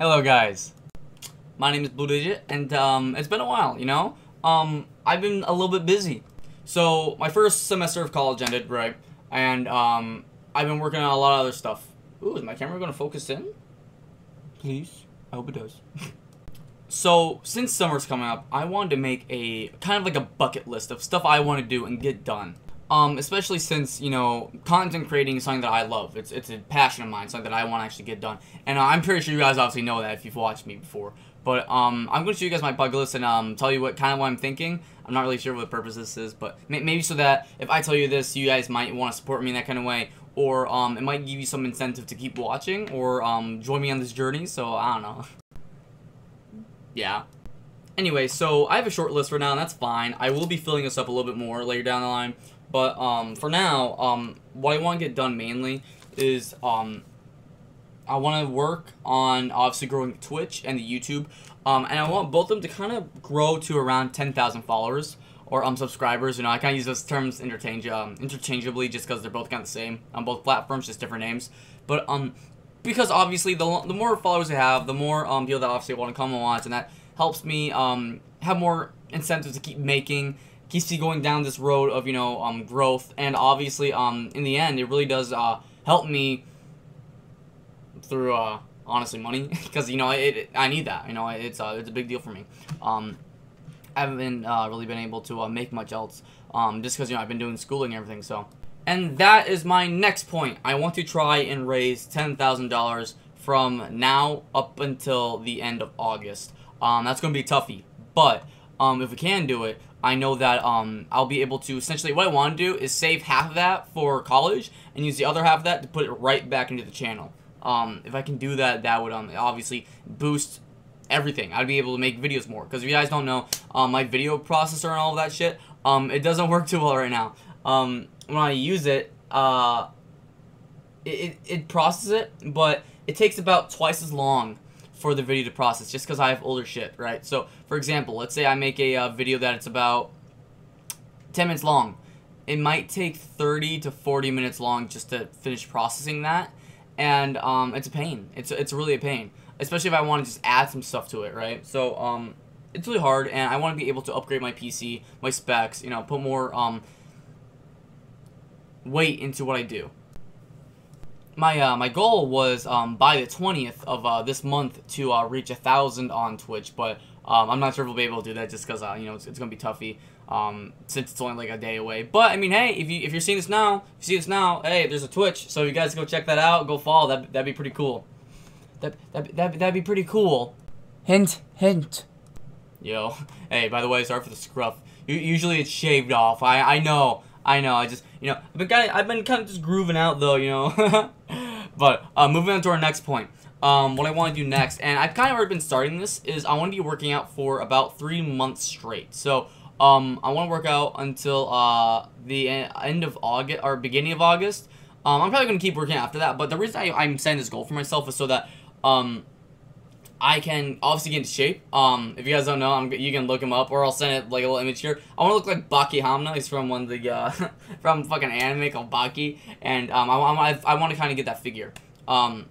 Hello guys, my name is Blue Digit, and um, it's been a while, you know? Um, I've been a little bit busy. So, my first semester of college ended, right? And um, I've been working on a lot of other stuff. Ooh, is my camera gonna focus in? Please? I hope it does. so, since summer's coming up, I wanted to make a, kind of like a bucket list of stuff I want to do and get done. Um, especially since, you know, content creating is something that I love. It's, it's a passion of mine, something that I want to actually get done. And uh, I'm pretty sure you guys obviously know that if you've watched me before. But um, I'm going to show you guys my bucket list and um, tell you what kind of what I'm thinking. I'm not really sure what purpose this is, but may maybe so that if I tell you this, you guys might want to support me in that kind of way. Or um, it might give you some incentive to keep watching or um, join me on this journey. So, I don't know. yeah. Anyway, so I have a short list for now, and that's fine. I will be filling this up a little bit more later down the line. But um, for now, um, what I want to get done mainly is um, I want to work on obviously growing Twitch and the YouTube, um, and I want both of them to kind of grow to around 10,000 followers or um subscribers. You know, I kind of use those terms interchange um, interchangeably just because they're both kind of the same on both platforms, just different names. But um, because obviously the the more followers I have, the more um people that obviously want to come and watch, and that helps me um have more incentive to keep making keeps you going down this road of you know um growth. And obviously um in the end it really does uh help me through uh honestly money. Because you know it, it, I need that you know it's uh it's a big deal for me. Um I haven't uh, really been able to uh, make much else um just because you know I've been doing schooling and everything so. And that is my next point. I want to try and raise ten thousand dollars from now up until the end of August. Um that's gonna be toughy but um if we can do it I know that um, I'll be able to essentially what I want to do is save half of that for college and use the other half of that to put it right back into the channel. Um, if I can do that, that would um, obviously boost everything. I'd be able to make videos more because if you guys don't know, um, my video processor and all that shit, um, it doesn't work too well right now. Um, when I use it, uh, it, it, it processes it, but it takes about twice as long for the video to process just because I have older shit, right? So, for example, let's say I make a uh, video that it's about 10 minutes long. It might take 30 to 40 minutes long just to finish processing that, and um, it's a pain. It's, it's really a pain, especially if I want to just add some stuff to it, right? So, um, it's really hard, and I want to be able to upgrade my PC, my specs, you know, put more um, weight into what I do my uh, my goal was um, by the 20th of uh, this month to uh, reach a thousand on Twitch, but um, I'm not sure if we'll be able to do that just because uh, you know it's, it's, gonna be toughy um, since it's only like a day away. But I mean, hey, if you if you're seeing this now, if you see this now, hey, there's a Twitch, so you guys go check that out, go follow. That that'd be pretty cool. That that that that'd be pretty cool. Hint hint. Yo, hey, by the way, sorry for the scruff. Usually it's shaved off. I I know. I know. I just you know I've been kind of I've been kind of just grooving out though. You know. But uh, moving on to our next point. Um, what I want to do next, and I've kind of already been starting this, is I want to be working out for about three months straight. So um, I want to work out until uh, the end of August or beginning of August. Um, I'm probably going to keep working after that, but the reason I, am setting this goal for myself is so that um, I can obviously get into shape. Um, if you guys don't know, I'm, you can look him up, or I'll send it like a little image here. I want to look like Baki Hanma. He's from one of the uh, from fucking anime called Baki, and um, I, I, I want to kind of get that figure. Um,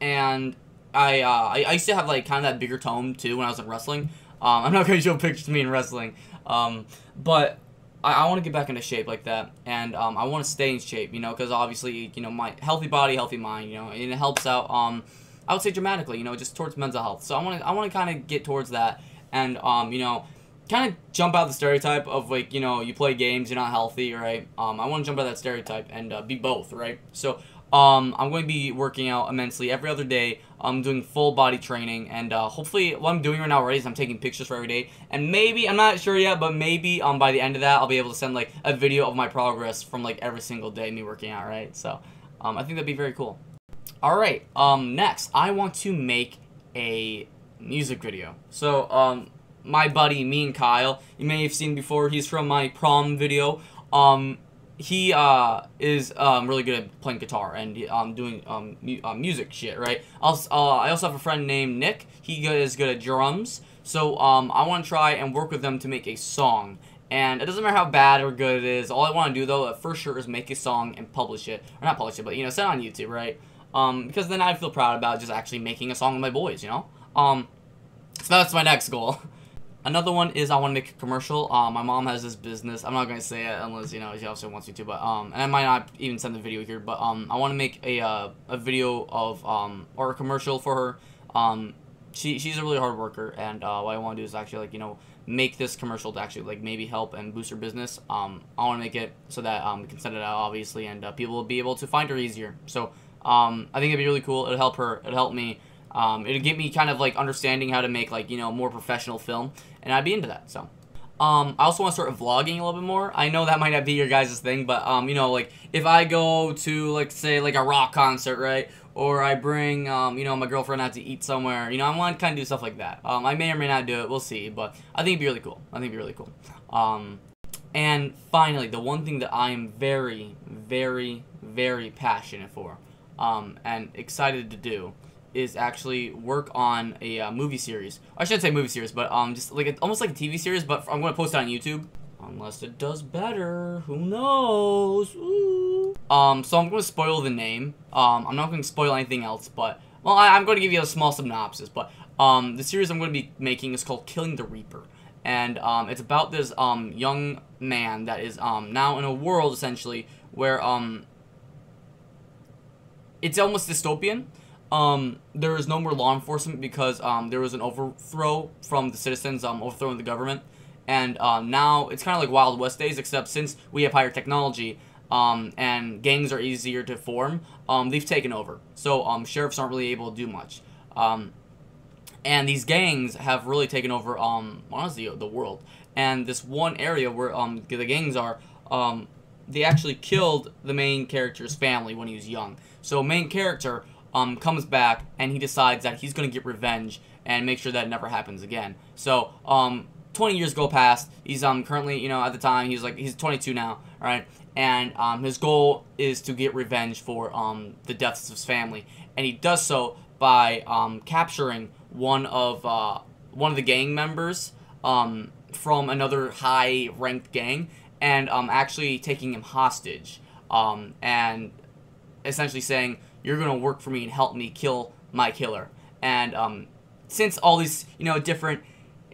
and I, uh, I I used to have like kind of that bigger tone too when I was in wrestling. Um, I'm not gonna show pictures of me in wrestling, um, but I, I want to get back into shape like that, and um, I want to stay in shape, you know, because obviously, you know, my healthy body, healthy mind, you know, and it helps out. Um, I would say dramatically, you know, just towards mental health. So I want to I want to kind of get towards that and um, you know, kind of jump out the stereotype of like, you know, you play games, you're not healthy, right? Um, I want to jump out that stereotype and uh, be both, right? So um, I'm going to be working out immensely every other day. I'm doing full body training, and uh, hopefully, what I'm doing right now already is I'm taking pictures for every day. And maybe I'm not sure yet, but maybe um by the end of that, I'll be able to send like a video of my progress from like every single day me working out, right? So um, I think that'd be very cool. Alright, um, next, I want to make a music video. So, um, my buddy, me and Kyle, you may have seen before, he's from my prom video. Um, he, uh, is, um, really good at playing guitar and, um, doing, um, mu uh, music shit, right? Also, uh, I also have a friend named Nick. He is good at drums. So, um, I want to try and work with them to make a song. And it doesn't matter how bad or good it is. All I want to do, though, for sure, is make a song and publish it. Or not publish it, but, you know, send it on YouTube, right? Um, because then I feel proud about just actually making a song with my boys, you know? Um, so that's my next goal. Another one is I want to make a commercial. Um, my mom has this business. I'm not gonna say it unless you know she also wants me to. But um, and I might not even send the video here. But um, I want to make a uh, a video of um or a commercial for her. Um, she she's a really hard worker, and uh, what I want to do is actually like you know make this commercial to actually like maybe help and boost her business. Um, I want to make it so that um we can send it out obviously, and uh, people will be able to find her easier. So um, I think it'd be really cool. It'll help her. It'll help me. Um, it'd get me kind of like understanding how to make like you know more professional film and I'd be into that. So, um, I also want to start vlogging a little bit more. I know that might not be your guys' thing, but um, you know, like if I go to like say like a rock concert, right? Or I bring, um, you know, my girlfriend out to eat somewhere. You know, I want to kind of do stuff like that. Um, I may or may not do it. We'll see. But I think it'd be really cool. I think it'd be really cool. Um, and finally, the one thing that I am very, very, very passionate for, um, and excited to do is actually work on a uh, movie series. I shouldn't say movie series, but um, just like a, almost like a TV series. But I'm gonna post it on YouTube. Unless it does better, who knows? Ooh. Um, so I'm gonna spoil the name. Um, I'm not gonna spoil anything else, but well, I, am going to give you a small synopsis. But um, the series I'm going to be making is called Killing the Reaper, and um, it's about this um young man that is um now in a world essentially where um it's almost dystopian um, there is no more law enforcement because um, there was an overthrow from the citizens, um, overthrowing the government. And um, now it's kind of like Wild West days, except since we have higher technology um, and gangs are easier to form, um, they've taken over. So um, sheriffs aren't really able to do much. Um, and these gangs have really taken over, um, honestly, the world. And this one area where um, the gangs are, um, they actually killed the main character's family when he was young. So main character um, comes back and he decides that he's going to get revenge and make sure that never happens again. So, um, 20 years go past. He's um currently, you know, at the time he's like he's 22 now, right? And um, his goal is to get revenge for um the deaths of his family, and he does so by um capturing one of uh one of the gang members um from another high ranked gang and um actually taking him hostage um and essentially saying you're gonna work for me and help me kill my killer. And um, since all these you know different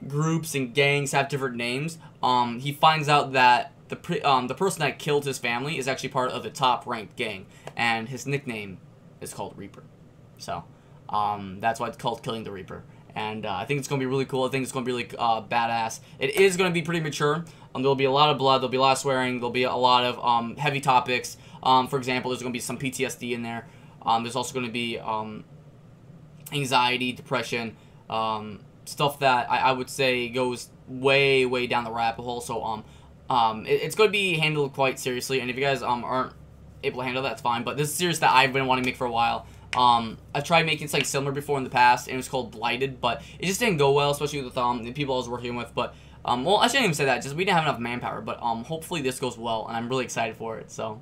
groups and gangs have different names, um, he finds out that the um, the person that killed his family is actually part of the top ranked gang, and his nickname is called Reaper. So um, that's why it's called Killing the Reaper. And uh, I think it's going to be really cool. I think it's going to be really uh, badass. It is going to be pretty mature. Um, there'll be a lot of blood. There'll be a lot of swearing. There'll be a lot of um, heavy topics. Um, for example, there's going to be some PTSD in there. Um, there's also going to be um, anxiety, depression, um, stuff that I, I, would say goes way, way down the rabbit hole. So um, um, it, it's going to be handled quite seriously. And if you guys aren't able to handle that, that's fine. But this is series that I've been wanting to make for a while. Um, I've tried making something similar before in the past, and it was called Blighted, but it just didn't go well, especially with um, the people I was working with. But um, well, I shouldn't even say that. Just we didn't have enough manpower. But um, hopefully this goes well, and I'm really excited for it. So.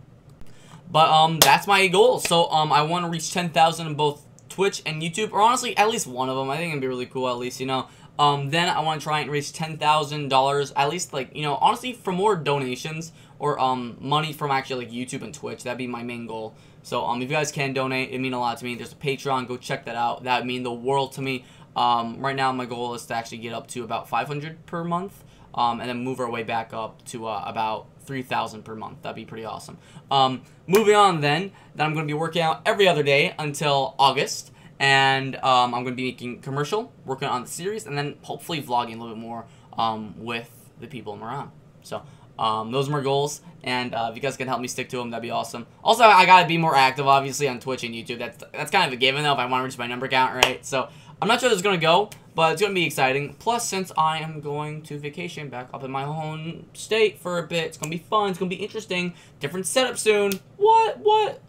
But um, that's my goal. So um, I want to reach 10,000 in both Twitch and YouTube, or honestly, at least one of them. I think it'd be really cool, at least, you know. Um, then I want to try and reach $10,000, at least, like, you know, honestly, for more donations or um, money from actually, like, YouTube and Twitch. That'd be my main goal. So, um, if you guys can donate, it mean a lot to me. There's a Patreon. Go check that out. That would mean the world to me. Um, right now, my goal is to actually get up to about 500 per month, um, and then move our way back up to uh, about 3000 per month. That'd be pretty awesome. Um, moving on then, then I'm going to be working out every other day until August. And um, I'm going to be making commercial, working on the series, and then hopefully vlogging a little bit more um, with the people I'm around. So um, those are my goals, and uh, if you guys can help me stick to them, that'd be awesome. Also, I gotta be more active, obviously, on Twitch and YouTube. That's that's kind of a given, though, if I want to reach my number count, right? So I'm not sure this is gonna go, but it's going to be exciting. Plus, since I am going to vacation back up in my home state for a bit, it's going to be fun. It's going to be interesting. Different setup soon. What? What?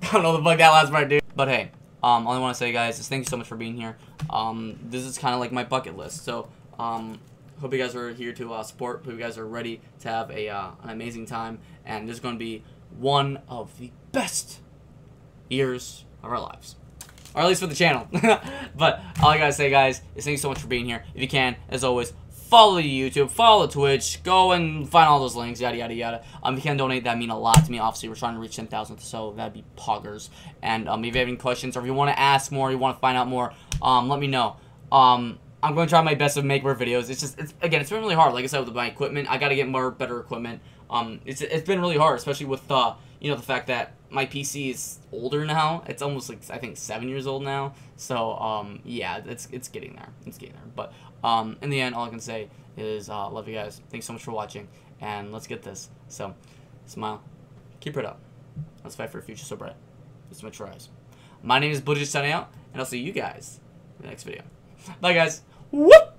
I don't know the fuck that last part, dude. But hey, um, all I want to say, guys, is thank you so much for being here. Um, this is kind of like my bucket list. So, um, hope you guys are here to uh, support. Hope you guys are ready to have a uh, an amazing time. And this is going to be one of the best years of our lives or at least for the channel. but all I gotta say, guys, is thank you so much for being here. If you can, as always, follow YouTube, follow Twitch, go and find all those links, yada yada yada. Um, if you can donate, that mean a lot to me. Obviously, we're trying to reach 10,000, so that'd be poggers. And um, if you have any questions or if you want to ask more, you want to find out more, um, let me know. Um, I'm going to try my best to make more videos. It's just, it's again, it's been really hard. Like I said, with my equipment, I got to get more better equipment. Um, it's it's been really hard, especially with uh, you know, the fact that my PC is older now. It's almost like I think seven years old now. So um, yeah, it's it's getting there. It's getting there. But um, in the end, all I can say is uh, love you guys. Thanks so much for watching, and let's get this. So, smile, keep it up. Let's fight for a future so bright. Let's make tries. My name is Blue Digit signing out, and I'll see you guys in the next video. Bye, guys. Whoop!